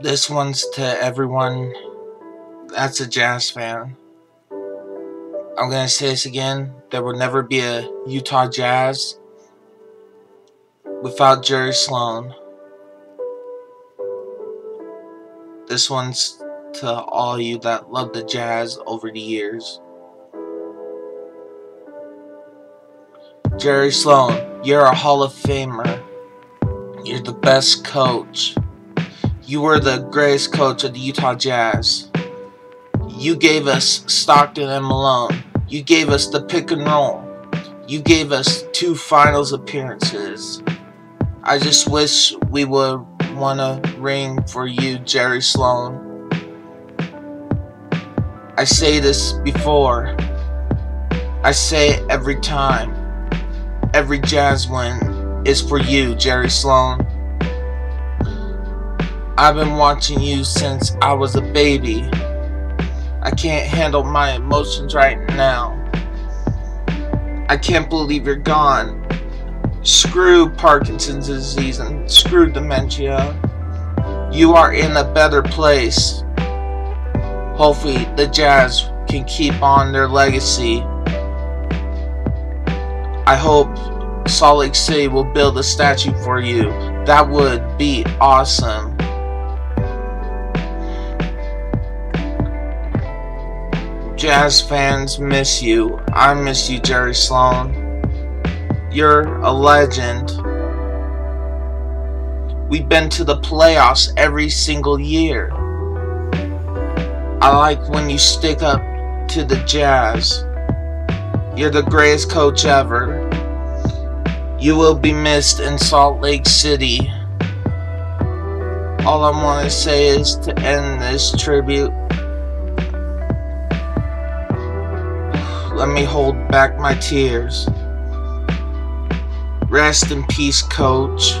This one's to everyone that's a jazz fan. I'm gonna say this again. There will never be a Utah Jazz without Jerry Sloan. This one's to all you that love the Jazz over the years. Jerry Sloan, you're a Hall of Famer. You're the best coach. You were the greatest coach of the Utah Jazz. You gave us Stockton and Malone. You gave us the pick and roll. You gave us two finals appearances. I just wish we would want a ring for you, Jerry Sloan. I say this before. I say it every time. Every jazz win is for you, Jerry Sloan. I've been watching you since I was a baby. I can't handle my emotions right now. I can't believe you're gone. Screw Parkinson's disease and screw dementia. You are in a better place. Hopefully, the Jazz can keep on their legacy. I hope Salt Lake City will build a statue for you. That would be awesome. Jazz fans miss you. I miss you, Jerry Sloan. You're a legend. We've been to the playoffs every single year. I like when you stick up to the Jazz. You're the greatest coach ever. You will be missed in Salt Lake City. All I want to say is to end this tribute. Let me hold back my tears. Rest in peace, coach.